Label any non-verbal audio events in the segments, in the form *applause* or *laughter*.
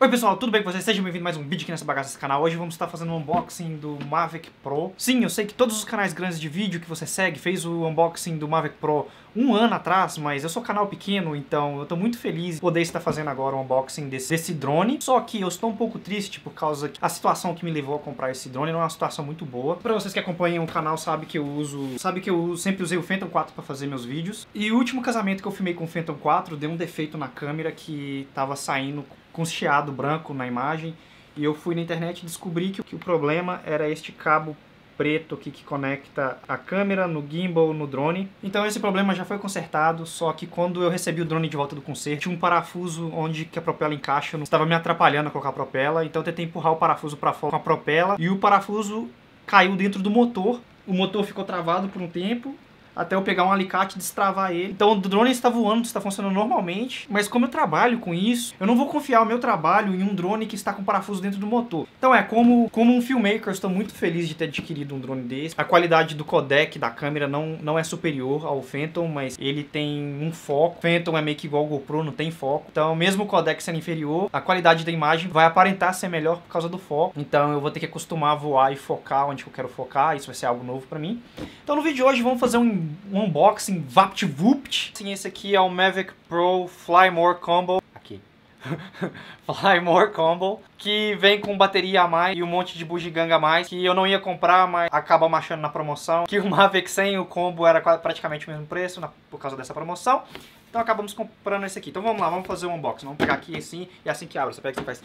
Oi pessoal, tudo bem com vocês? Sejam bem-vindos a mais um vídeo aqui nessa bagaça desse canal. Hoje vamos estar fazendo um unboxing do Mavic Pro. Sim, eu sei que todos os canais grandes de vídeo que você segue fez o unboxing do Mavic Pro um ano atrás, mas eu sou canal pequeno, então eu tô muito feliz de poder estar fazendo agora o um unboxing desse, desse drone. Só que eu estou um pouco triste por causa que a situação que me levou a comprar esse drone não é uma situação muito boa. Para vocês que acompanham o canal, sabe que eu uso, sabe que eu sempre usei o Phantom 4 para fazer meus vídeos. E o último casamento que eu filmei com o Phantom 4 deu um defeito na câmera que tava saindo com chiado branco na imagem. E eu fui na internet e descobri que, que o problema era este cabo preto aqui que conecta a câmera no gimbal, no drone. Então esse problema já foi consertado, só que quando eu recebi o drone de volta do conserto, tinha um parafuso onde que a propela encaixa, estava me atrapalhando a colocar a propela, então eu tentei empurrar o parafuso para fora com a propela e o parafuso caiu dentro do motor. O motor ficou travado por um tempo até eu pegar um alicate e destravar ele. Então o drone está voando, está funcionando normalmente, mas como eu trabalho com isso, eu não vou confiar o meu trabalho em um drone que está com parafuso dentro do motor. Então é, como, como um filmmaker, estou muito feliz de ter adquirido um drone desse. A qualidade do codec da câmera não, não é superior ao Phantom, mas ele tem um foco. Phantom é meio que igual ao GoPro, não tem foco. Então mesmo o codec sendo inferior, a qualidade da imagem vai aparentar ser melhor por causa do foco. Então eu vou ter que acostumar a voar e focar onde eu quero focar, isso vai ser algo novo para mim. Então no vídeo de hoje vamos fazer um um unboxing VaptVupt. Sim, esse aqui é o Mavic Pro Fly More Combo. Aqui. *laughs* Fly More Combo, que vem com bateria a mais e um monte de bugiganga a mais, que eu não ia comprar, mas acaba marchando na promoção, que o *laughs* Mavic sem o combo era praticamente o mesmo preço na, por causa dessa promoção. Então acabamos comprando esse aqui. Então vamos lá, vamos fazer um unboxing. Vamos pegar aqui assim, e assim que abre, você pega e faz...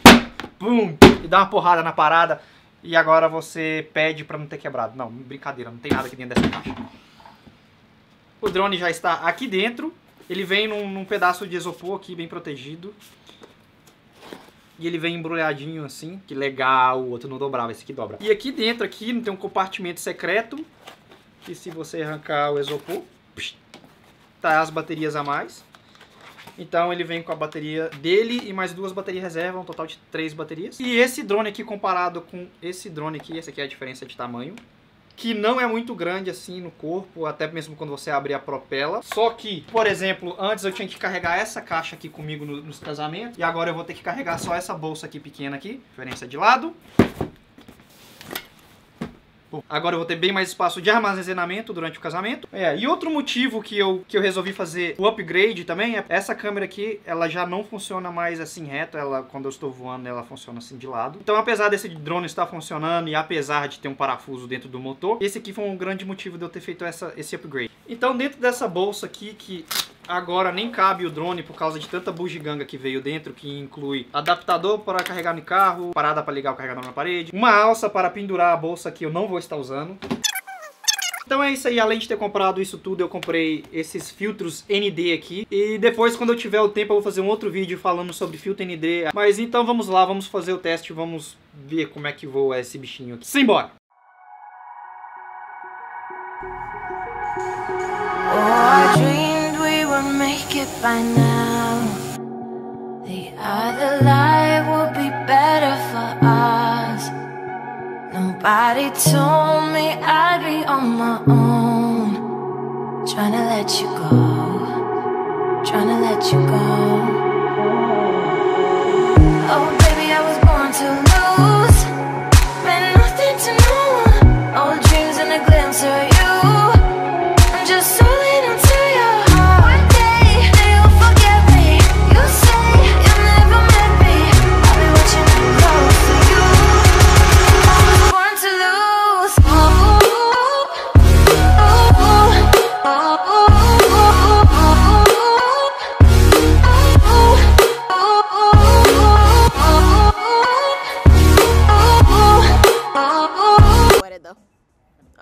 Pum! E dá uma porrada na parada, e agora você pede pra não ter quebrado. Não, brincadeira, não tem nada aqui dentro dessa caixa. O drone já está aqui dentro. Ele vem num, num pedaço de isopor aqui, bem protegido. E ele vem embrulhadinho assim, que legal, o outro não dobrava, esse aqui dobra. E aqui dentro aqui tem um compartimento secreto, que se você arrancar o isopor, tá as baterias a mais. Então ele vem com a bateria dele e mais duas baterias reserva, um total de três baterias. E esse drone aqui comparado com esse drone aqui, essa aqui é a diferença de tamanho que não é muito grande assim no corpo, até mesmo quando você abre a propela. Só que, por exemplo, antes eu tinha que carregar essa caixa aqui comigo no, nos casamentos, e agora eu vou ter que carregar só essa bolsa aqui pequena aqui, diferença de lado. Agora eu vou ter bem mais espaço de armazenamento durante o casamento. É, e outro motivo que eu, que eu resolvi fazer o upgrade também é essa câmera aqui, ela já não funciona mais assim reto, ela quando eu estou voando ela funciona assim de lado. Então apesar desse drone estar funcionando e apesar de ter um parafuso dentro do motor, esse aqui foi um grande motivo de eu ter feito essa, esse upgrade. Então dentro dessa bolsa aqui que Agora nem cabe o drone por causa de tanta bugiganga que veio dentro, que inclui adaptador para carregar no carro, parada para ligar o carregador na parede, uma alça para pendurar a bolsa que eu não vou estar usando. Então é isso aí, além de ter comprado isso tudo, eu comprei esses filtros ND aqui. E depois, quando eu tiver o tempo, eu vou fazer um outro vídeo falando sobre filtro ND. Mas então vamos lá, vamos fazer o teste, vamos ver como é que voa esse bichinho aqui. Simbora! By now. The other life will be better for us. Nobody told me I'd be on my own. Trying to let you go. Trying to let you go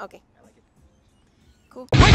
Okay. Cool.